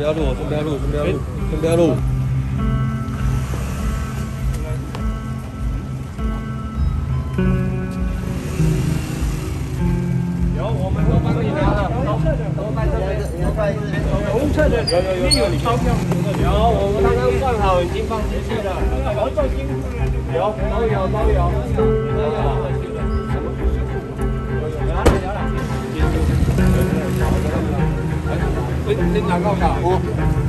不要录，先不要录，先不要录，先不要录。有，我们都帮你拿了，都办这边，都办这边，红色的，有有有，有钞票，有，我们刚刚算好，已经放进去了，有，都有，都有。你你哪个好？